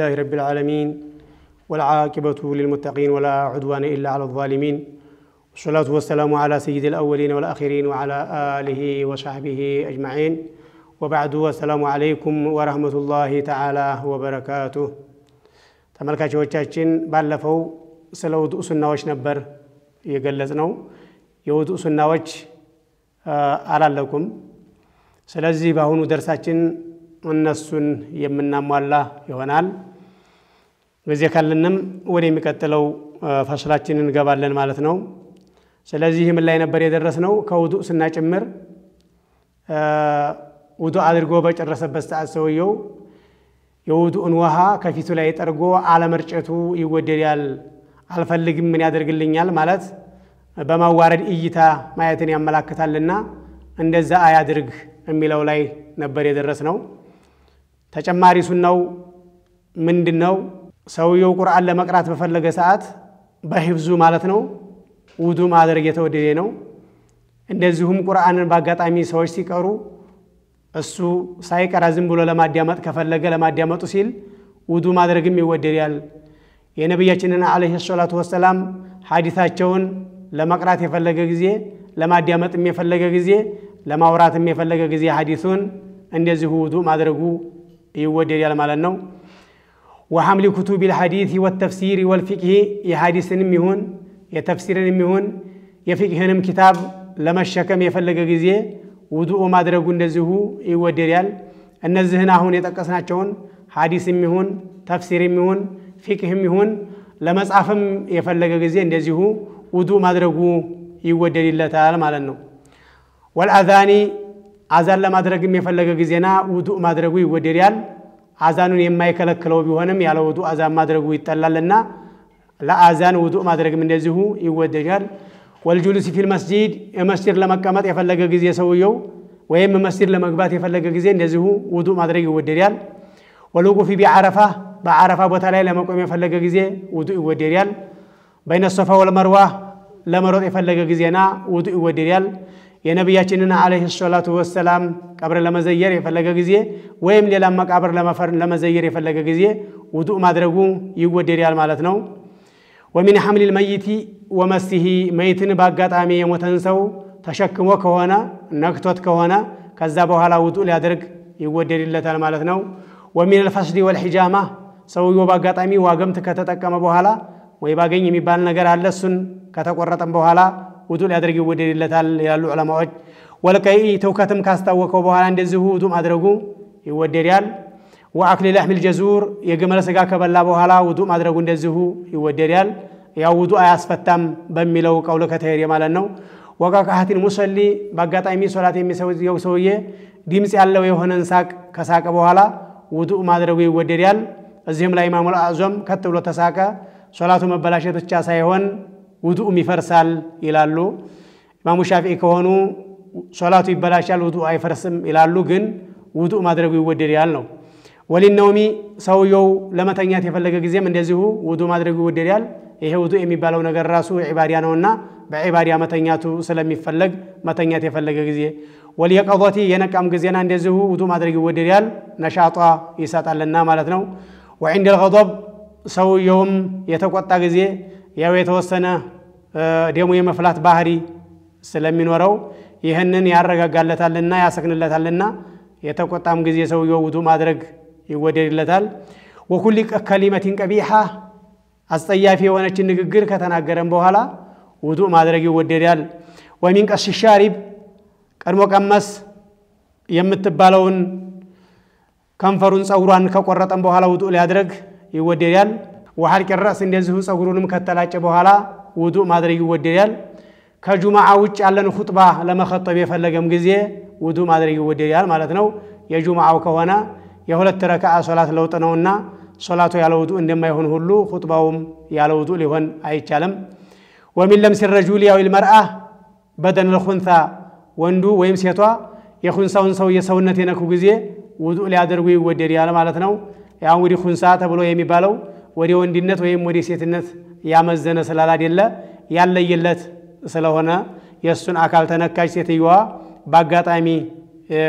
لله رب العالمين والعاقبة للمتقين ولا عدوان إلا على الظالمين والصلاة والسلام على سيد الأولين والآخرين وعلى آله وصحبه أجمعين وبعد السلام عليكم ورحمة الله تعالى وبركاته ተመልካቾቻችን ባለፈው ስለ ውዱእ ሱናዎች ነበር የገለጽ ነው። የውዱእ ሱናዎች አላለቁም። ስለዚህ በአሁኑ ደርሳችን እነሱን የምናሟላ ይሆናል። ጊዜ ካለንም ወደሚቀጥለው ፈስላችን እንገባለን ማለት ነው። ስለዚህ ምን ላይ ነበር የደረስነው? ከውዱእ ስናጭምር ውዱእ አድርጎ በጨረሰበት ሰዓት ሰውየው የውዱእን ውሃ ከፊቱ ላይ ጠርጎ አለመርጨቱ ይወደዳል። አልፈልግም ምን ያደርግልኛል ማለት በማዋረድ እይታ ማየትን ያመላክታልና እንደዛ አያድርግ የሚለው ላይ ነበር የደረስነው። ተጨማሪ ሱናው ምንድን ነው? ሰውየው ቁርአን ለመቅራት በፈለገ ሰዓት በሂፍዙ ማለት ነው ውዱ ማድረግ የተወደደ ነው። እንደዚሁም ቁርአንን በአጋጣሚ ሰዎች ሲቀሩ እሱ ሳይቀራ ዝም ብሎ ለማዳመጥ ከፈለገ ለማዳመጡ ሲል ውዱ ማድረግም ይወደዳል። የነቢያችንን ዓለይሂ ሰላቱ ወሰላም ሐዲታቸውን ለመቅራት የፈለገ ጊዜ፣ ለማዳመጥም የፈለገ ጊዜ፣ ለማውራትም የፈለገ ጊዜ ሐዲሱን እንደዚሁ ውዱ ማድረጉ ይወደዳል ማለት ነው። ወሐምሊ ኩቱብ ልሐዲት ወተፍሲር ወልፊቅህ የሐዲስንም ይሁን የተፍሲርንም ይሁን የፊቅህንም ኪታብ ለመሸከም የፈለገ ጊዜ ውዱእ ማድረጉ እንደዚሁ ይወደዳል። እነዚህን አሁን የጠቀስናቸውን ሐዲስም ይሁን ተፍሲርም ይሁን ፊቅህም ይሁን ለመጻፍም የፈለገ ጊዜ እንደዚሁ ውዱእ ማድረጉ ይወደድለታል ማለት ነው። ወልአዛኒ አዛን ለማድረግም የፈለገ ጊዜና ውዱእ ማድረጉ ይወደዳል። አዛኑን የማይከለክለው ቢሆንም ያለ ውዱእ አዛን ማድረጉ ይጠላልና ለአዛን ውዱእ ማድረግም እንደዚሁ ይወደዳል። ወልጁሉስ ፊል መስጂድ መስጂድ ለመቀመጥ የፈለገ ጊዜ ሰውየው ወይም መስጂድ ለመግባት የፈለገ ጊዜ እንደዚሁ ውዱእ ማድረግ ይወደዳል። ወልውቁፊ ቢዓረፋ በዓረፋ ቦታ ላይ ለመቆም የፈለገ ጊዜ ውዱእ ይወደዳል። በይነ ሶፋ ወልመርዋ ለመሮጥ የፈለገ ጊዜና ውዱእ ይወደዳል። የነቢያችንን ዓለይሂ ሰላቱ ወሰላም ቀብር ለመዘየር የፈለገ ጊዜ ወይም ሌላም መቃብር ለመዘየር የፈለገ ጊዜ ውዱእ ማድረጉ ይወደዳል ማለት ነው። ወሚን ሐምሊል መይቲ ወመሲሂ መይትን በአጋጣሚ የሞተን ሰው ተሸክሞ ከሆነ ነክቶት ከሆነ ከዛ በኋላ ውዱእ ሊያደርግ ይወደድለታል ማለት ነው። ወሚን አልፈስዲ ወልሒጃማ ሰውየው በአጋጣሚ ዋገምት ከተጠቀመ በኋላ ወይ ባገኝ የሚባል ነገር አለ እሱን ከተቆረጠም በኋላ ውዱእ ሊያደርግ ይወደድለታል ያሉ ዑለማዎች። ወልቀይ ትውከትም ካስታወቀው በኋላ እንደዚሁ ውዱእ ማድረጉ ይወደዳል። ወአክሊ ለሕሚል ጀዙር የግመል ስጋ ከበላ በኋላ ውዱእ ማድረጉ እንደዚሁ ይወደዳል። ያው ውዱእ አያስፈታም በሚለው ቀውል ከተሄደ ማለት ነው። ወቃቃሃቲን ሙሰሊ በአጋጣሚ ሶላት የሚሰውየው ሰውዬ ድምፅ ያለው የሆነን ሳቅ ከሳቀ በኋላ ውዱእ ማድረጉ ይወደዳል። እዚህም ላይ ኢማሙል አዕዞም ከት ብሎ ተሳቀ ሶላቱ መበላሸት ብቻ ሳይሆን ውዱእም ይፈርሳል ይላሉ። ኢማሙ ሻፊዒ ከሆኑ ሶላቱ ይበላሻል ውዱእ አይፈርስም ይላሉ። ግን ውዱእ ማድረጉ ይወደዳል ነው። ወሊነውሚ ሰውየው ለመተኛት የፈለገ ጊዜም እንደዚሁ ውዱእ ማድረጉ ይወደዳል። ይሄ ውዱእ የሚባለው ነገር ራሱ ዒባዲያ ነውና በዒባዲያ መተኛቱ ስለሚፈለግ መተኛት የፈለገ ጊዜ ወልየቀضቲ የነቃም ጊዜና እንደዚሁ ውዱእ ማድረግ ይወደዳል። ነሻጧ ይሰጣልና ማለት ነው። ወዒንድ ልገضብ ሰውየውም የተቆጣ ጊዜ ያው የተወሰነ ደሙ የመፍላት ባህሪ ስለሚኖረው ይህንን ያረጋጋለታልና ያሰክንለታልና የተቆጣም ጊዜ ሰውየው ውዱእ ማድረግ ይወደድለታል። ወኩሊ ከሊመቲን ቀቢሓ አስጸያፊ የሆነችን ንግግር ከተናገረም በኋላ ውዱእ ማድረግ ይወደዳል። ወሚን ቀሽ ሻሪብ ቀድሞ ቀመስ የምትባለውን ከንፈሩን ፀጉሯን ከቆረጠም በኋላ ውዱእ ሊያድረግ ይወደዳል። ወሐልቅ ረእስ እንደዚሁ ፀጉሩንም ከተላጨ በኋላ ውዱእ ማድረግ ይወደዳል። ከጁማዓ ውጭ ያለን ሁጥባ ለመኸጠብ የፈለገም ጊዜ ውዱእ ማድረግ ይወደዳል ማለት ነው። የጁማዓው ከሆነ የሁለት ረክዓ ሶላት ለውጥ ነውና ሶላቱ ያለ ውዱእ እንደማይሆን ሁሉ ሁጥባውም ያለ ውዱእ ሊሆን አይቻልም። ወሚን ለምሲ ረጁል ያው ልመርአ በደን ልኹንታ ወንዱ ወይም ሴቷ የኹንሳውን ሰው የሰውነት የነኩ ጊዜ ውዱእ ሊያደርጉ ይወደዳል ማለት ነው። ያው እንግዲህ ኹንሳ ተብሎ የሚባለው ወደ ወንድነት ወይም ወደ ሴትነት ያመዘነ ስላላደለ ያለየለት ስለሆነ የእሱን አካል ተነካች ሴትየዋ በአጋጣሚ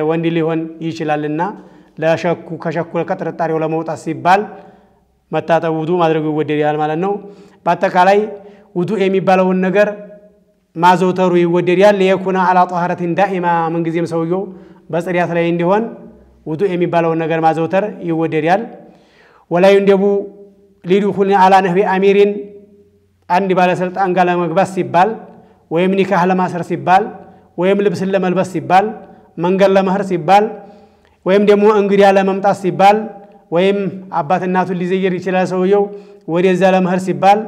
ወንድ ሊሆን ይችላልና ለሸኩ ከሸኩ ከጥርጣሬው ለመውጣት ሲባል መታጠብ ውዱ ማድረጉ ይወደዳል ማለት ነው። በአጠቃላይ ውዱ የሚባለውን ነገር ማዘውተሩ ይወደዳል። የኩነ አላ ጧሃረትን ዳኢማ ምንጊዜም ሰውየው በጽዳት ላይ እንዲሆን ውዱ የሚባለውን ነገር ማዘውተር ይወደዳል። ወላዩ እንደቡ ሊዱኹል አላ ነህቢ አሚሪን አንድ ባለስልጣን ጋር ለመግባት ሲባል ወይም ኒካህ ለማሰር ሲባል ወይም ልብስን ለመልበስ ሲባል መንገድ ለመህር ሲባል ወይም ደግሞ እንግዲያ ለመምጣት ሲባል ወይም አባት እናቱን ሊዘይር ይችላል ሰውየው ወደዛ ለመህር ሲባል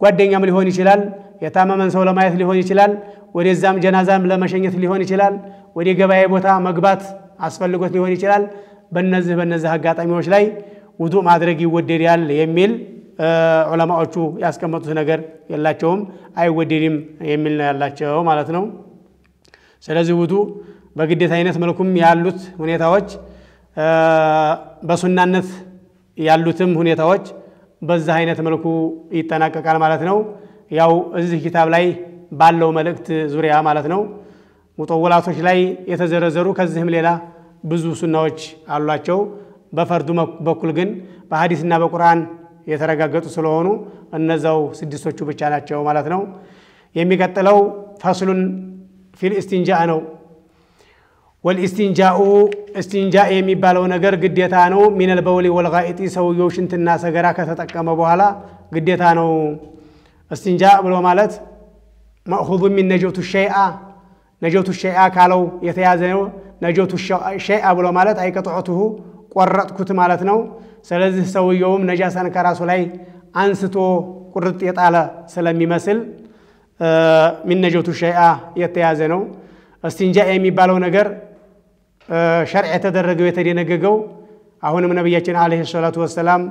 ጓደኛም ሊሆን ይችላል። የታመመን ሰው ለማየት ሊሆን ይችላል። ወደዛም ጀናዛም ለመሸኘት ሊሆን ይችላል። ወደ ገበያ ቦታ መግባት አስፈልጎት ሊሆን ይችላል። በነዚህ በነዚህ አጋጣሚዎች ላይ ውዱእ ማድረግ ይወደዳል የሚል ዑለማዎቹ ያስቀመጡት ነገር የላቸውም። አይወደድም የሚል ነው ያላቸው ማለት ነው። ስለዚህ ውዱእ በግዴታ አይነት መልኩም ያሉት ሁኔታዎች በሱናነት ያሉትም ሁኔታዎች በዛ አይነት መልኩ ይጠናቀቃል ማለት ነው። ያው እዚህ ኪታብ ላይ ባለው መልእክት ዙሪያ ማለት ነው ሙጠወላቶች ላይ የተዘረዘሩ ከዚህም ሌላ ብዙ ሱናዎች አሏቸው። በፈርዱ በኩል ግን በሀዲስና በቁርአን የተረጋገጡ ስለሆኑ እነዛው ስድስቶቹ ብቻ ናቸው ማለት ነው። የሚቀጥለው فصل في الاستنجاء ነው። والاستنجاء እስቲንጃ የሚባለው ነገር ግዴታ ነው። من البول والغائط ሰውየው ሽንትና ሰገራ ከተጠቀመ በኋላ ግዴታ ነው። እስቲንጃ ብሎ ማለት መእኹዙ ሚን ነጀቱ ሸይአ ነጀቱ ሸይአ ካለው የተያዘ ነው። ነጀቱ ሸይአ ብሎ ማለት አይቀጥዖትሁ ቆረጥኩት ማለት ነው። ስለዚህ ሰውየውም ነጃሳን ከራሱ ላይ አንስቶ ቁርጥ የጣለ ስለሚመስል ሚን ነጀቱ ሸይአ የተያዘ ነው። እስቲንጃ የሚባለው ነገር ሸርዕ የተደረገው የተደነገገው አሁንም ነቢያችን ዓለይሂ ሰላቱ ወሰላም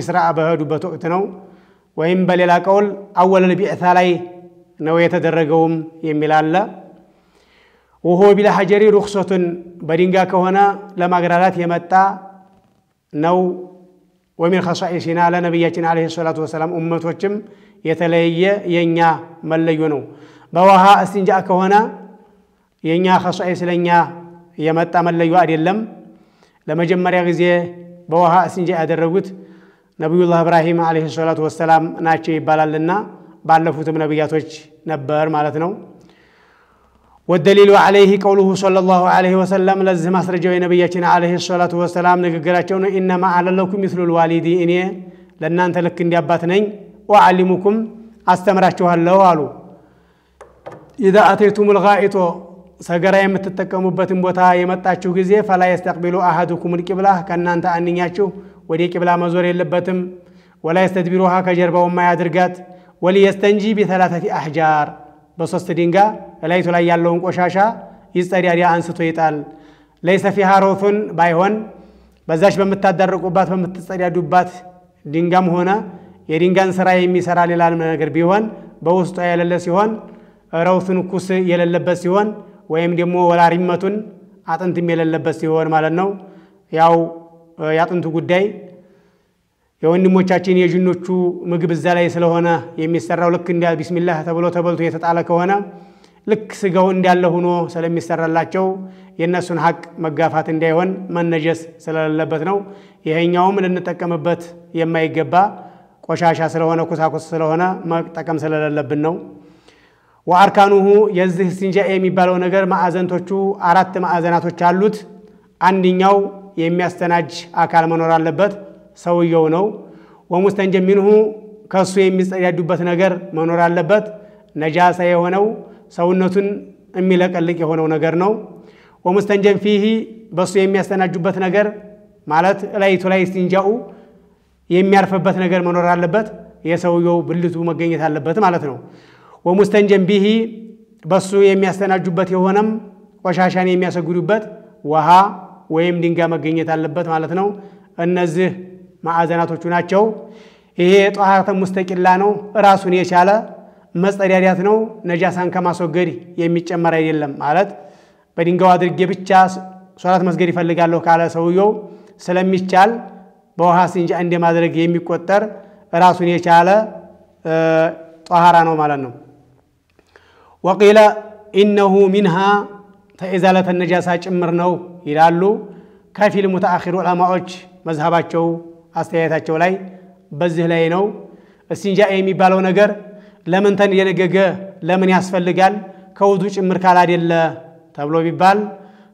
ኢስራ በሄዱበት ወቅት ነው። ወይም በሌላ ቀውል አወለል ቢዕታ ላይ ነው የተደረገውም የሚል አለ። ውሆ ቢላ ሀጀሪ ሩክሶቱን በድንጋይ ከሆነ ለማግራራት የመጣ ነው። ወሚን ከሷኢሲና ለነቢያችን ዓለይሂ ሰላቱ ወሰላም እመቶችም የተለየ የእኛ መለዮ ነው። በውሃ እስቲንጃ ከሆነ የእኛ ከሷኢስ ለእኛ የመጣ መለዮ አይደለም። ለመጀመሪያ ጊዜ በውሃ እስቲንጃ ያደረጉት ነቢዩላህ እብራሂም ዓለይሂ ሰላቱ ወሰላም ናቸው ይባላልና ባለፉትም ነቢያቶች ነበር ማለት ነው። ወደሊሉ ዓለይህ ቀውሉሁ ሰለላሁ ዓለይሂ ወሰለም ለዚህ ማስረጃው የነቢያችን ዓለይሂ ሰላቱ ወሰላም ንግግራቸው ነው። ኢነማ አለለኩም ሚስሉል ዋሊዲ እኔ ለእናንተ ልክ እንዲያባት ነኝ። ወአሊሙኩም አስተምራችኋለሁ አሉ። ኢዛ አተይቱሙል ጋኢጦ ሰገራ የምትጠቀሙበትን ቦታ የመጣችሁ ጊዜ ፈላ የስተቅቢሉ አሐዱኩሙል ቂብላ ከእናንተ አንኛችሁ ወደ ቂብላ መዞር የለበትም። ወላ የስተድቢሩሃ ከጀርባው ማያድርጋት። ወሊየስተንጂ ቢተላተቲ አሕጃር በሶስት ድንጋይ እላይቱ ላይ ያለውን ቆሻሻ ይጸዳዳ አንስቶ ይጣል። ለይሰ ፊሃ ሮቱን ባይሆን በዛች በምታዳርቁባት በምትጸዳዱባት ድንጋም ሆነ የድንጋን ስራ የሚሰራ ሌላ ነገር ቢሆን በውስጧ የሌለ ሲሆን ረውቱን ኩስ የሌለበት ሲሆን ወይም ደግሞ ወላሪመቱን አጥንትም የሌለበት ሲሆን ማለት ነው። ያው የአጥንቱ ጉዳይ የወንድሞቻችን የጅኖቹ ምግብ እዛ ላይ ስለሆነ የሚሰራው ልክ እንዳ ቢስሚላህ ተብሎ ተበልቶ የተጣለ ከሆነ ልክ ስጋው እንዳለ ሆኖ ስለሚሰራላቸው የእነሱን ሀቅ መጋፋት እንዳይሆን መነጀስ ስለሌለበት ነው። ይሄኛውም ልንጠቀምበት የማይገባ ቆሻሻ ስለሆነ ኩሳኩስ ስለሆነ መጠቀም ስለሌለብን ነው። ወአርካኑሁ የዚህ እስቲንጃ የሚባለው ነገር ማዕዘንቶቹ አራት ማዕዘናቶች አሉት። አንድኛው የሚያስተናጅ አካል መኖር አለበት፣ ሰውየው ነው። ወሙስተንጀም ሚንሁ ከእሱ የሚጸዳዱበት ነገር መኖር አለበት። ነጃሳ የሆነው ሰውነቱን የሚለቀልቅ የሆነው ነገር ነው። ወሙስተንጀም ፊሂ በእሱ የሚያስተናጁበት ነገር ማለት ላይቱ ላይ እስቲንጃኡ የሚያርፍበት ነገር መኖር አለበት። የሰውየው ብልቱ መገኘት አለበት ማለት ነው። ወሙስተንጀም ቢሂ በሱ የሚያስተናጁበት የሆነም ቆሻሻን የሚያሰግዱበት ውሃ ወይም ድንጋይ መገኘት አለበት ማለት ነው። እነዚህ ማዕዘናቶቹ ናቸው። ይሄ ጧሃረተ ሙስተቂላ ነው፣ ራሱን የቻለ መጸዳዳት ነው። ነጃሳን ከማስወገድ የሚጨመር አይደለም ማለት በድንጋዩ አድርጌ ብቻ ሶላት መስገድ ይፈልጋለሁ ካለ ሰውየው ስለሚቻል በውሃ እስቲንጃ እንደ ማድረግ የሚቆጠር ራሱን የቻለ ጧሃራ ነው ማለት ነው። ወቂለ ኢነሁ ሚንሃ ተኢዛለተ ነጃሳ ጭምር ነው ይላሉ። ከፊል ሙተአኺር ዑለማዎች መዝሃባቸው አስተያየታቸው ላይ በዚህ ላይ ነው። እስቲንጃ የሚባለው ነገር ለምን ተደነገገ? ለምን ያስፈልጋል? ከውዱ ጭምር ካላደለ ተብሎ ቢባል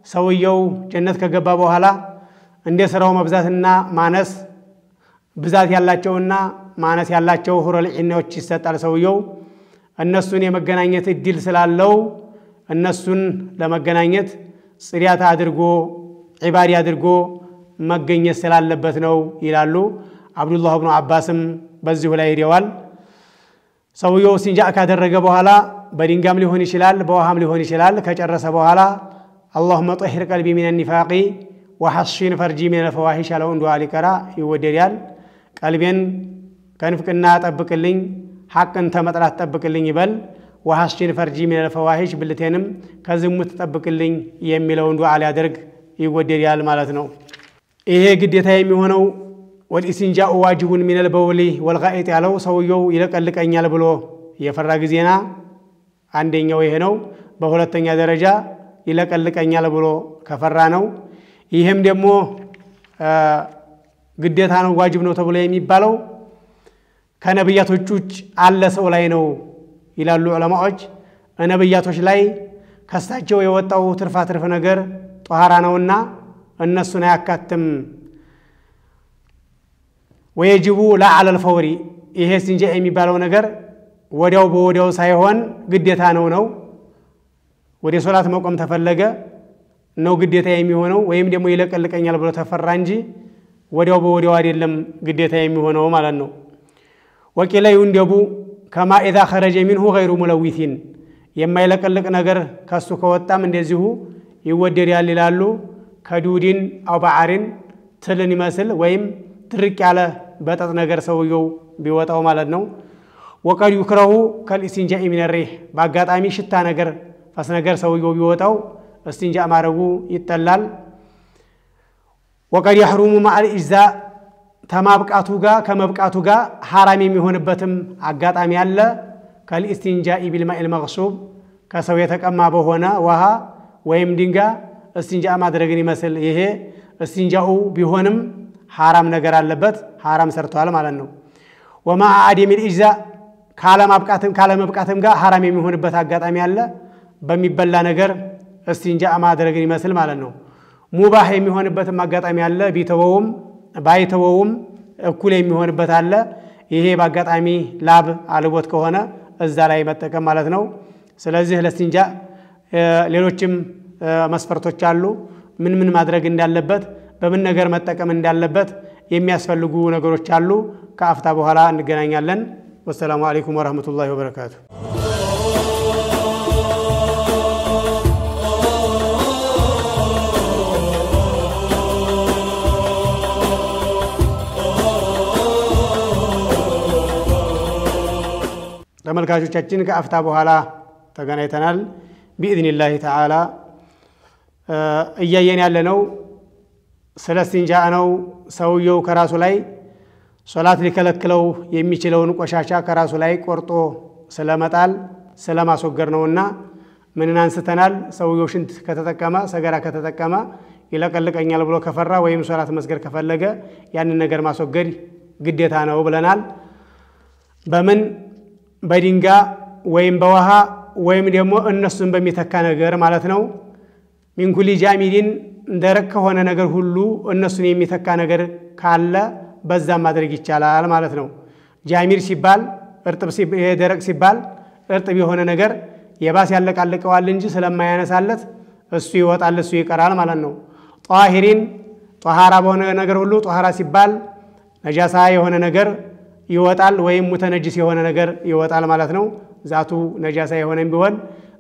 ሰውየው ጀነት ከገባ በኋላ እንደ ስራው መብዛትና ማነስ ብዛት ያላቸውና ማነስ ያላቸው ሁረል ዒናዎች ይሰጣል። ሰውየው እነሱን የመገናኘት እድል ስላለው እነሱን ለመገናኘት ጽዳት አድርጎ ዒባድ አድርጎ መገኘት ስላለበት ነው ይላሉ። አብዱላህ ብኑ አባስም በዚሁ ላይ ሄደዋል። ሰውየው እስቲንጃ ካደረገ በኋላ በድንጋም ሊሆን ይችላል፣ በውሃም ሊሆን ይችላል። ከጨረሰ በኋላ አላሁመ ጠሂር ቀልቢ ሚነ ኒፋቂ ወሐሲን ፈርጂ ሚነ ልፈዋሂሽ ያለውን ዱዓ ሊቀራ ይወደዳል። ቀልቤን ከንፍቅና ጠብቅልኝ፣ ሐቅን ተመጥላት ጠብቅልኝ ይበል። ወሐሲን ፈርጂ ሚነ ልፈዋሂሽ ብልቴንም ከዝሙት ጠብቅልኝ የሚለውን ዱዓ ሊያደርግ ይወደዳል ማለት ነው። ይሄ ግዴታ የሚሆነው ወልኢስቲንጃኡ ዋጅቡን ሚነል በውሊ ወልጋኢጥ ያለው ሰውየው ይለቀልቀኛል ብሎ የፈራ ጊዜና አንደኛው ይሄ ነው። በሁለተኛ ደረጃ ይለቀልቀኛል ብሎ ከፈራ ነው። ይህም ደግሞ ግዴታ ነው ዋጅብ ነው ተብሎ የሚባለው ከነብያቶች ውጭ አለ ሰው ላይ ነው ይላሉ ዑለማዎች። ነብያቶች ላይ ከሳቸው የወጣው ትርፋ ትርፍ ነገር ጧሃራ ነውና እነሱን አያካትም። ወየጅቡ ላ አለል ፈውሪ ይሄ እስቲንጃ የሚባለው ነገር ወዲያው በወዲያው ሳይሆን ግዴታ ነው ነው ወደ ሶላት መቆም ተፈለገ ነው ግዴታ የሚሆነው ወይም ደግሞ ይለቀልቀኛል ብሎ ተፈራ እንጂ ወዲያው በወዲያው አይደለም ግዴታ የሚሆነው ማለት ነው። ወቂለ ዩንደቡ ከማ ኢዛ ኸረጀ ሚንሁ ገይሩ ሙለዊቲን የማይለቀልቅ ነገር ከሱ ከወጣም እንደዚሁ ይወደዳል ይላሉ። ከዱዲን አው በዓሪን ትልን ይመስል ወይም ድርቅ ያለ በጠጥ ነገር ሰውየው ቢወጣው ማለት ነው። ወቀድ ዩክረሁ ከልኢስቲንጃኢ ሚነ ሪሕ በአጋጣሚ ሽታ ነገር ፈስ ነገር ሰውየው ቢወጣው እስቲንጃ ማድረጉ ይጠላል። ወቀድ ያሕሩሙ ማዕል ኢጅዛ ተማብቃቱ ጋር ከመብቃቱ ጋር ሐራም የሚሆንበትም አጋጣሚ አለ። ከልኢስቲንጃኢ ቢልማኢል መቅሱብ ከሰው የተቀማ በሆነ ውሃ ወይም ድንጋይ እስቲንጃ ማድረግን ይመስል ይሄ እስቲንጃኡ ቢሆንም ሐራም ነገር አለበት፣ ሐራም ሰርተዋል ማለት ነው። ወማ አደሚል ኢጅዛ ካለመብቃትም ጋር ሐራም የሚሆንበት አጋጣሚ አለ። በሚበላ ነገር እስቲንጃ ማድረግን ይመስል ማለት ነው። ሙባህ የሚሆንበትም አጋጣሚ አለ። ቢተወውም ባይተወውም እኩል የሚሆንበት አለ። ይሄ በአጋጣሚ ላብ አልቦት ከሆነ እዛ ላይ መጠቀም ማለት ነው። ስለዚህ ለስቲንጃ ሌሎችም መስፈርቶች አሉ። ምን ምን ማድረግ እንዳለበት፣ በምን ነገር መጠቀም እንዳለበት የሚያስፈልጉ ነገሮች አሉ። ከአፍታ በኋላ እንገናኛለን። ወሰላሙ አለይኩም ወረህመቱላሂ ወበረካቱ። ተመልካቾቻችን ከአፍታ በኋላ ተገናኝተናል። ቢኢዝኒላሂ ተዓላ እያየን ያለነው ስለ እስቲንጃ ነው። ሰውየው ከራሱ ላይ ሶላት ሊከለክለው የሚችለውን ቆሻሻ ከራሱ ላይ ቆርጦ ስለመጣል ስለማስወገድ ነውና ምንን አንስተናል? ሰውየው ሽንት ከተጠቀመ ሰገራ ከተጠቀመ ይለቀልቀኛል ብሎ ከፈራ ወይም ሶላት መስገድ ከፈለገ ያንን ነገር ማስወገድ ግዴታ ነው ብለናል። በምን በድንጋይ ወይም በውሃ ወይም ደግሞ እነሱን በሚተካ ነገር ማለት ነው። ሚንኩሊ ጃሚዲን ደረቅ ከሆነ ነገር ሁሉ እነሱን የሚተካ ነገር ካለ በዛም ማድረግ ይቻላል ማለት ነው። ጃሚድ ሲባል እርጥብ ደረቅ ሲባል እርጥብ የሆነ ነገር የባስ ያለቃልቀዋል እንጂ ስለማያነሳለት እሱ ይወጣል፣ እሱ ይቀራል ማለት ነው። ጧሂሪን ጧሃራ በሆነ ነገር ሁሉ ጧሃራ ሲባል ነጃሳ የሆነ ነገር ይወጣል ወይም ሙተነጅስ የሆነ ነገር ይወጣል ማለት ነው። ዛቱ ነጃሳ የሆነም ቢሆን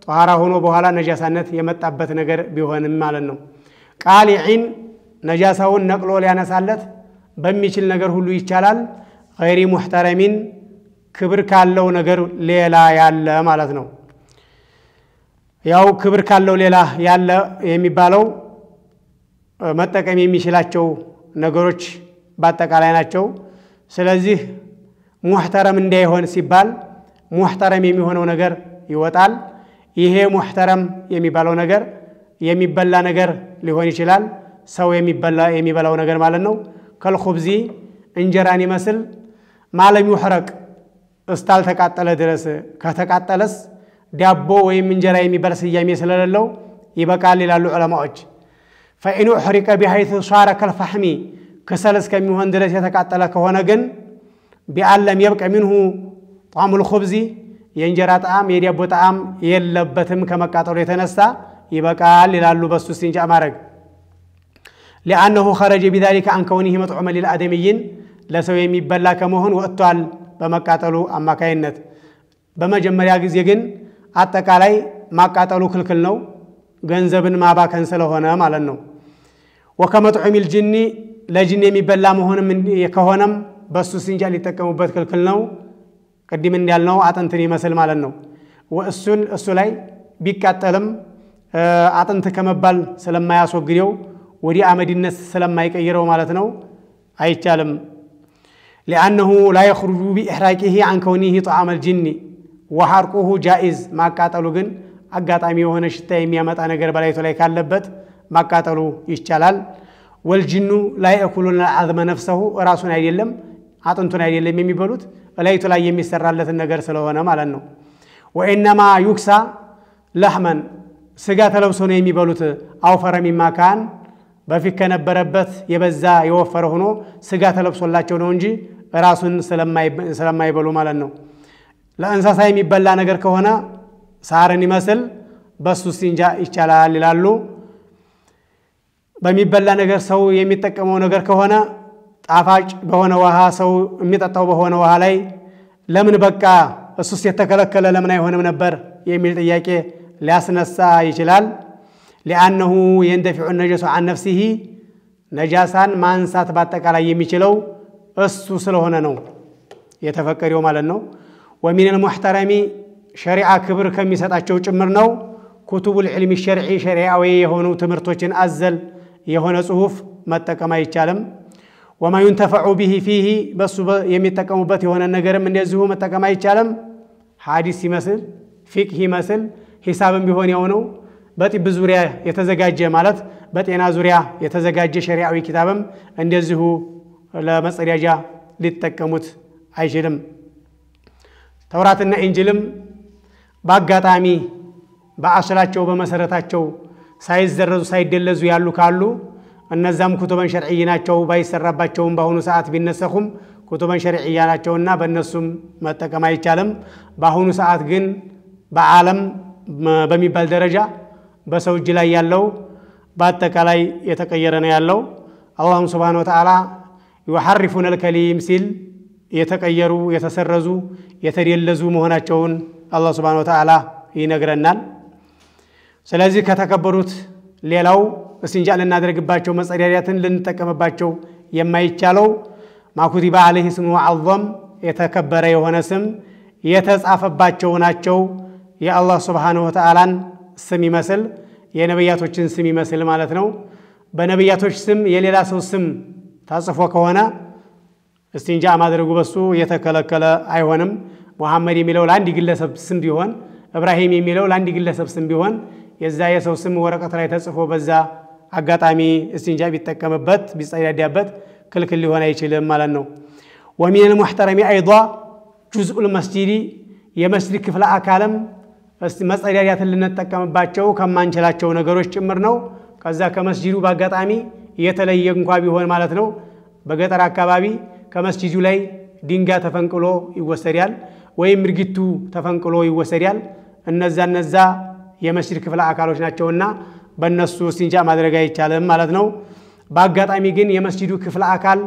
ጧሃራ ሆኖ በኋላ ነጃሳነት የመጣበት ነገር ቢሆንም ማለት ነው። ቃሊዒን ነጃሳውን ነቅሎ ሊያነሳለት በሚችል ነገር ሁሉ ይቻላል። ገይሪ ሙሕተረሚን ክብር ካለው ነገር ሌላ ያለ ማለት ነው። ያው ክብር ካለው ሌላ ያለ የሚባለው መጠቀም የሚችላቸው ነገሮች በአጠቃላይ ናቸው። ስለዚህ ሙሕተረም እንዳይሆን ሲባል ሙሕተረም የሚሆነው ነገር ይወጣል። ይሄ ሙሕተረም የሚባለው ነገር የሚበላ ነገር ሊሆን ይችላል። ሰው የሚበላው ነገር ማለት ነው። ከልኹብዚ እንጀራን ይመስል ማለም ይውሕረቅ እስታልተቃጠለ ድረስ ከተቃጠለስ ዳቦ ወይም እንጀራ የሚባል ስያሜ ስለሌለው ይበቃል ይላሉ ዑለማዎች። ፈኢን ኡሕሪቀ ቢሐይቱ ሷረ ከልፋሕሚ ክሰል እስከሚሆን ድረስ የተቃጠለ ከሆነ ግን ቢአለም የብቀ ሚንሁ ጣዕሙል ኹብዚ የእንጀራ ጣዕም የዳቦ ጣዕም የለበትም ከመቃጠሉ የተነሳ ይበቃል ይላሉ። በሱ እስቲንጃ ማድረግ ሊአነሁ ኸረጀ ቢዛሊከ አን ከውኒህ መጥዑመ ሊልአደምይን ለሰው የሚበላ ከመሆን ወጥቷል በመቃጠሉ አማካይነት። በመጀመሪያ ጊዜ ግን አጠቃላይ ማቃጠሉ ክልክል ነው፣ ገንዘብን ማባከን ስለሆነ ማለት ነው። ወከመጥዑሚል ጅኒ ለጅን የሚበላ መሆንም ከሆነም በሱ እስቲንጃ ሊጠቀሙበት ክልክል ነው። ቅድም እንዳልነው አጥንትን ይመስል ማለት ነው። እሱን እሱ ላይ ቢቃጠልም አጥንት ከመባል ስለማያስወግደው ወደ አመድነት ስለማይቀይረው ማለት ነው አይቻልም። ሊአነሁ لا يخرج بإحراقه عن كونه جن وحرقه جائز። ማቃጠሉ ግን አጋጣሚ የሆነ ሽታ የሚያመጣ ነገር በላይቱ ላይ ካለበት ማቃጠሉ ይቻላል። والجن لا يأكلون عظم نفسه ራሱን አይደለም አጥንቱን አይደለም የሚበሉት እላይቱ ላይ የሚሰራለትን ነገር ስለሆነ ማለት ነው። وإنما يكسى لحما ስጋ ተለብሶ ነው የሚበሉት። أوفر مما كان በፊት ከነበረበት የበዛ የወፈረ ሆኖ ስጋ ተለብሶላቸው ነው እንጂ ራሱን ስለማይበሉ ማለት ነው። ለእንስሳ የሚበላ ነገር ከሆነ ሳርን ይመስል በሱ እስቲንጃ ይቻላል ይላሉ። በሚበላ ነገር ሰው የሚጠቀመው ነገር ከሆነ ጣፋጭ በሆነ ውሃ ሰው የሚጠጣው በሆነ ውሃ ላይ ለምን በቃ እሱስ የተከለከለ ለምን አይሆንም ነበር የሚል ጥያቄ ሊያስነሳ ይችላል። ሊአነሁ የንደፊዑ ነጀሱ አን ነፍሲሂ ነጃሳን ማንሳት በአጠቃላይ የሚችለው እሱ ስለሆነ ነው የተፈቀደው ማለት ነው። ወሚነል ሙሕተረሚ ሸሪዓ ክብር ከሚሰጣቸው ጭምር ነው። ኩቱቡል ዕልሚ ሸርዒ ሸሪዓዊ የሆኑ ትምህርቶችን አዘል የሆነ ጽሁፍ መጠቀም አይቻልም። ወማ ዩንተፈዑ ቢሂ ፊሂ በሱ የሚጠቀሙበት የሆነ ነገርም እንደዚሁ መጠቀም አይቻልም። ሐዲስ ይመስል ፊቅህ ይመስል ሂሳብም ቢሆን የሆነው በጢብ ዙሪያ የተዘጋጀ ማለት በጤና ዙሪያ የተዘጋጀ ሸሪዓዊ ኪታብም እንደዚሁ ለመጸዳጃ ሊጠቀሙት አይችልም። ተውራትና ኢንጅልም በአጋጣሚ በአስላቸው በመሰረታቸው ሳይዘረዙ ሳይደለዙ ያሉ ካሉ እነዛም ኩቱበን ሸርዕይ ናቸው። ባይሰራባቸውም በአሁኑ ሰዓት ቢነሰኹም ኩቱበን ሸርዕያ ናቸውና በእነሱም መጠቀም አይቻልም። በአሁኑ ሰዓት ግን በዓለም በሚባል ደረጃ በሰው እጅ ላይ ያለው በአጠቃላይ የተቀየረ ነው ያለው። አላሁም ስብሓነ ወተዓላ ዩሐሪፉን አልከሊም ሲል የተቀየሩ የተሰረዙ የተደለዙ መሆናቸውን አላህ ስብሓነ ወተዓላ ይነግረናል። ስለዚህ ከተከበሩት ሌላው እስቲንጃ ልናደርግባቸው መጸዳዳትን ልንጠቀምባቸው የማይቻለው ማኩቲባ አለይህ ስሙ አዘም የተከበረ የሆነ ስም የተጻፈባቸው ናቸው። የአላህ ስብሓነሁ ወተዓላን ስም ይመስል የነቢያቶችን ስም ይመስል ማለት ነው። በነቢያቶች ስም የሌላ ሰው ስም ተጽፎ ከሆነ እስቲንጃ ማድረጉ በሱ የተከለከለ አይሆንም። ሙሐመድ የሚለው ለአንድ ግለሰብ ስም ቢሆን፣ እብራሂም የሚለው ለአንድ ግለሰብ ስም ቢሆን የዛ የሰው ስም ወረቀት ላይ ተጽፎ በዛ አጋጣሚ እስቲንጃ ቢጠቀምበት ቢጸዳዳበት ክልክል ሊሆን አይችልም ማለት ነው። ወሚነል ሙሕተረሚ አይዷ ጁዝኡል መስጂዲ የመስጂድ ክፍለ አካልም መጸዳዳትን ልንጠቀምባቸው ከማንችላቸው ነገሮች ጭምር ነው። ከዛ ከመስጂዱ በአጋጣሚ የተለየ እንኳ ቢሆን ማለት ነው። በገጠር አካባቢ ከመስጂዱ ላይ ድንጋይ ተፈንቅሎ ይወሰዳል፣ ወይም እርጊቱ ተፈንቅሎ ይወሰዳል። እነዛ እነዛ የመስጂድ ክፍለ አካሎች ናቸውና በእነሱ እስቲንጃ ማድረግ አይቻልም ማለት ነው። በአጋጣሚ ግን የመስጂዱ ክፍለ አካል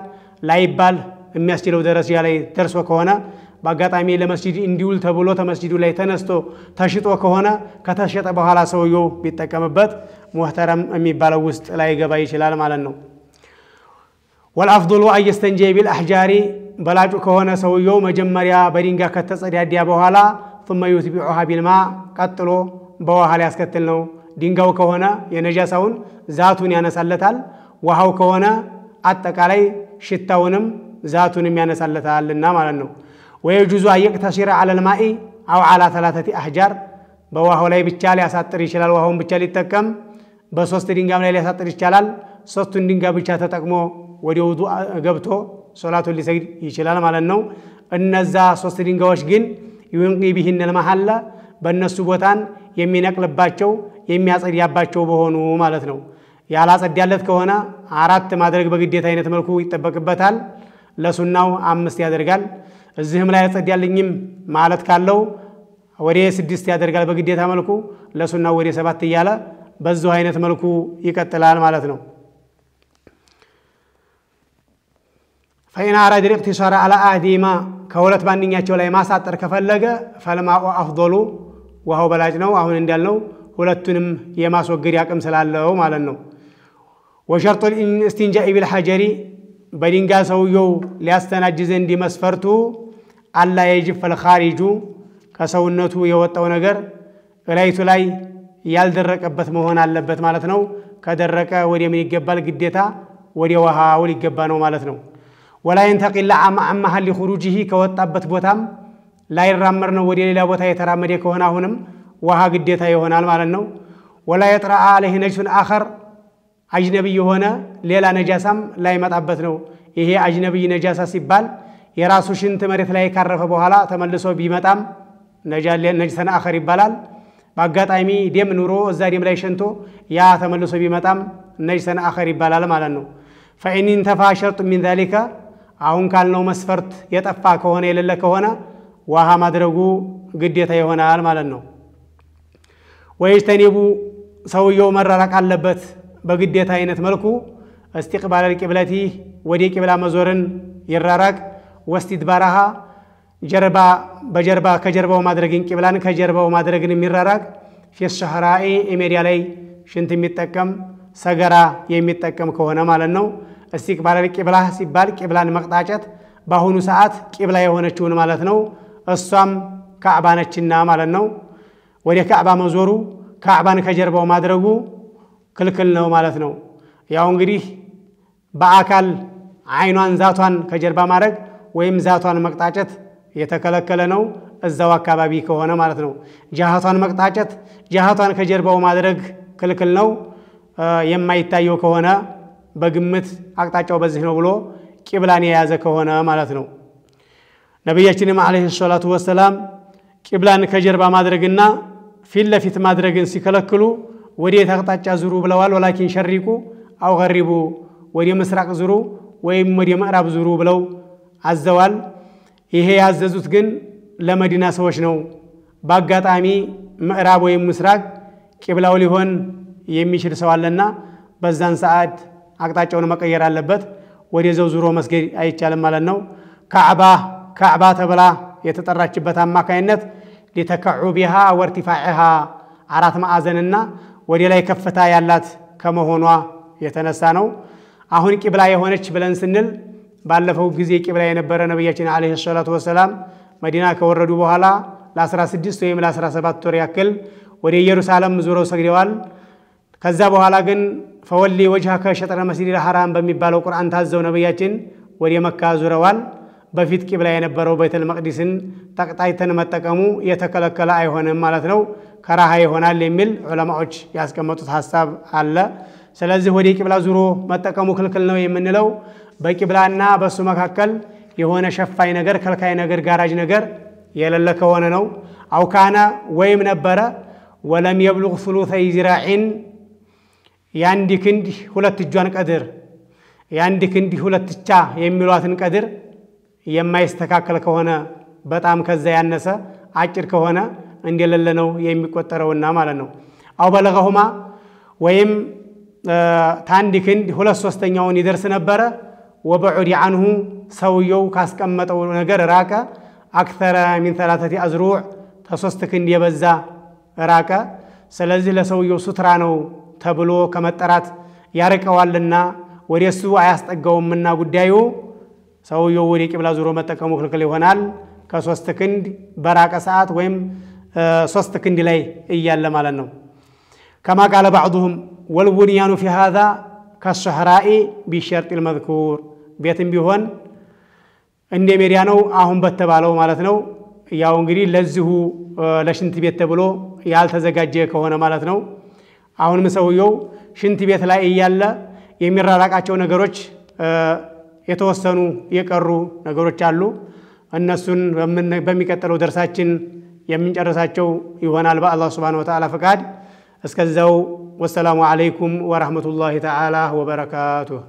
ላይባል የሚያስችለው ደረጃ ላይ ደርሶ ከሆነ በአጋጣሚ ለመስጂድ እንዲውል ተብሎ ተመስጂዱ ላይ ተነስቶ ተሽጦ ከሆነ ከተሸጠ በኋላ ሰውየው ቢጠቀምበት ሙህተረም የሚባለው ውስጥ ላይገባ ይችላል ማለት ነው። ወልአፍضሉ አየስተንጀ ቢል አሕጃሪ በላጩ ከሆነ ሰውየው መጀመሪያ በድንጋይ ከተጸዳዳ በኋላ ثመ ዩትቢዑሃ ቢልማ ቀጥሎ በውሃ ሊያስከትል ነው ድንጋዩ ከሆነ የነጃሳውን ዛቱን ያነሳለታል። ውሃው ከሆነ አጠቃላይ ሽታውንም ዛቱንም ያነሳለታልና ማለት ነው። ወየጁዙ አየቅተሲረ አለል ማኢ አው አላ ተላተቲ አሕጃር በውሃው ላይ ብቻ ሊያሳጥር ይችላል። ውሃውን ብቻ ሊጠቀም በሶስት ድንጋም ላይ ሊያሳጥር ይቻላል። ሶስቱን ድንጋይ ብቻ ተጠቅሞ ወደ ውዱ ገብቶ ሶላቱን ሊሰግድ ይችላል ማለት ነው። እነዛ ሶስት ድንጋዮች ግን ዩንቂ ቢህን ልመሐላ በእነሱ ቦታን የሚነቅልባቸው የሚያጸዳባቸው በሆኑ ማለት ነው። ያላጸዳለት ከሆነ አራት ማድረግ በግዴታ አይነት መልኩ ይጠበቅበታል። ለሱናው አምስት ያደርጋል። እዚህም ላይ አጸዳልኝም ማለት ካለው ወደ ስድስት ያደርጋል በግዴታ መልኩ፣ ለሱናው ወደ ሰባት እያለ በዚሁ አይነት መልኩ ይቀጥላል ማለት ነው። ፈኢን አራደ ልእቅቲሳረ አላ አህዲማ ከሁለት ባንኛቸው ላይ ማሳጠር ከፈለገ ፈልማኡ አፍዶሉ ውሃው በላጭ ነው። አሁን እንዳልነው ሁለቱንም የማስወገድ አቅም ስላለው ማለት ነው። ወሸርጡ እስቲንጃኢ ቢልሐጀሪ በድንጋይ ሰውየው ሊያስተናጅ ዘንድ መስፈርቱ አላ የጅፍ ፈልኻሪጁ ከሰውነቱ የወጣው ነገር እላይቱ ላይ ያልደረቀበት መሆን አለበት ማለት ነው። ከደረቀ ወደ ምን ይገባል? ግዴታ ወደ ውሃው ሊገባ ነው ማለት ነው። ወላ የንተቂላ አማሀል ኹሩጅህ ከወጣበት ቦታም ላይራመር ነው ወደ ሌላ ቦታ የተራመደ ከሆነ አሁንም ውሃ ግዴታ ይሆናል ማለት ነው። ወላ የጥረአ አለይህ ነጅሱን አኸር አጅነቢይ የሆነ ሌላ ነጃሳም ላይመጣበት ነው። ይሄ አጅነቢይ ነጃሳ ሲባል የራሱ ሽንት መሬት ላይ ካረፈ በኋላ ተመልሶ ቢመጣም ነጅሰን አኸር ይባላል። በአጋጣሚ ደም ኑሮ እዛ ደም ላይ ሸንቶ ያ ተመልሶ ቢመጣም ነጅሰን አኸር ይባላል ማለት ነው። ፈኢን ኢንተፋ ሸርጡ ሚን ዛሊከ አሁን ካልነው መስፈርት የጠፋ ከሆነ የሌለ ከሆነ ውሃ ማድረጉ ግዴታ ይሆናል ማለት ነው። ወይጅተኒቡ ሰውየው መራራቅ አለበት በግዴታ አይነት መልኩ እስቲቅባለል ቂብለቲ ወደ ቂብላ መዞርን ይራራቅ። ወስቲድ ባራሃ ጀርባ በጀርባ ከጀርባው ማድረግን ቂብላን ከጀርባው ማድረግን የሚራራቅ ፊ ሸህራኢ ሜዲያ ላይ ሽንት የሚጠቀም ሰገራ የሚጠቀም ከሆነ ማለት ነው። እስቲቅባለል ቂብላ ሲባል ቂብላን መቅጣጨት በአሁኑ ሰዓት ቂብላ የሆነችውን ማለት ነው። እሷም ካዕባ ነችና ማለት ነው። ወደ ካዕባ መዞሩ ካዕባን ከጀርባው ማድረጉ ክልክል ነው ማለት ነው። ያው እንግዲህ በአካል አይኗን ዛቷን ከጀርባ ማድረግ ወይም ዛቷን መቅጣጨት የተከለከለ ነው፣ እዛው አካባቢ ከሆነ ማለት ነው። ጃሃቷን መቅጣጨት ጃሃቷን ከጀርባው ማድረግ ክልክል ነው። የማይታየው ከሆነ በግምት አቅጣጫው በዚህ ነው ብሎ ቂብላን የያዘ ከሆነ ማለት ነው። ነቢያችንም ዓለይሂ ሰላቱ ወሰላም ቂብላን ከጀርባ ማድረግና ፊት ለፊት ማድረግን ሲከለክሉ ወዴት አቅጣጫ ዙሩ ብለዋል። ወላኪን ሸሪቁ አው ገሪቡ ወደ ምስራቅ ዙሩ ወይም ወደ ምዕራብ ዙሩ ብለው አዘዋል። ይሄ ያዘዙት ግን ለመዲና ሰዎች ነው። በአጋጣሚ ምዕራብ ወይም ምስራቅ ቂብላው ሊሆን የሚችል ሰው አለና በዛን ሰዓት አቅጣጫውን መቀየር አለበት። ወደዛው ዙሮ መስገድ አይቻልም ማለት ነው። ካዕባ ካዕባ ተብላ የተጠራችበት አማካይነት ሊተከዑቢሃ ወርቲፋዒሃ አራት ማዕዘንና ወደ ላይ ከፍታ ያላት ከመሆኗ የተነሳ ነው። አሁን ቂብላ የሆነች ብለን ስንል ባለፈው ጊዜ ቂብላ የነበረ ነቢያችን ዓለይሂ ሰላቱ ወሰላም መዲና ከወረዱ በኋላ ለ16 ወይም ለ17 ወር ያክል ወደ ኢየሩሳሌም ዙረው ሰግደዋል። ከዛ በኋላ ግን ፈወሊ ወጅሀከ ሸጥረ መስጂዲል ሐራም በሚባለው ቁርአን ታዘው ነቢያችን ወደ መካ ዙረዋል። በፊት ቂብላ የነበረው ቤተል መቅዲስን ጠቅጣይተን መጠቀሙ የተከለከለ አይሆንም ማለት ነው። ከራሃ ይሆናል የሚል ዑለማዎች ያስቀመጡት ሀሳብ አለ። ስለዚህ ወደ ቂብላ ዙሮ መጠቀሙ ክልክል ነው የምንለው በቂብላና በእሱ መካከል የሆነ ሸፋኝ ነገር፣ ከልካይ ነገር፣ ጋራጅ ነገር የሌለ ከሆነ ነው። አውካነ ወይም ነበረ ወለም የብሉግ ሱሉሰይ ዚራዒን የአንድ ክንድ ሁለት እጇን ቀድር የአንድ ክንድ ሁለት ቻ የሚሏትን ቀድር የማይስተካከል ከሆነ በጣም ከዛ ያነሰ አጭር ከሆነ እንደሌለ ነው የሚቆጠረውና ማለት ነው። አው በለገሁማ ወይም ታንድ ክንድ ሁለት ሶስተኛውን ይደርስ ነበረ። ወበዑድ አንሁ ሰውየው ካስቀመጠው ነገር ራቀ። አክተረ ሚን ተላተቲ አዝሩዕ ከሶስት ክንድ የበዛ ራቀ። ስለዚህ ለሰውየው ሱትራ ነው ተብሎ ከመጠራት ያርቀዋልና ወደ እሱ አያስጠጋውምና ጉዳዩ ሰውየው ወደ ቂብላ ዙሮ መጠቀሙ ክልክል ይሆናል። ከሶስት ክንድ በራቀ ሰዓት ወይም ሶስት ክንድ ላይ እያለ ማለት ነው። ከማ ቃለ ባዕዱሁም ወልቡንያኑ ፊ ሃዛ ከሸህራኢ ቢሸርጢ ልመዝኩር ቤትም ቢሆን እንደ ሜዲያ ነው አሁን በተባለው ማለት ነው። ያው እንግዲህ ለዚሁ ለሽንት ቤት ተብሎ ያልተዘጋጀ ከሆነ ማለት ነው። አሁንም ሰውየው ሽንት ቤት ላይ እያለ የሚራራቃቸው ነገሮች የተወሰኑ የቀሩ ነገሮች አሉ። እነሱን በሚቀጥለው ደርሳችን የምንጨርሳቸው ይሆናል በአላህ ስብሓነሁ ወተዓላ ፈቃድ። እስከዛው ወሰላሙ ዓለይኩም ወረሕመቱላሂ ተዓላ ወበረካቱሁ።